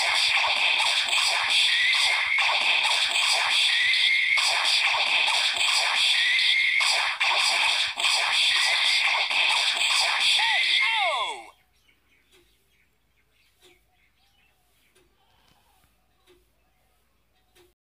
Yeah.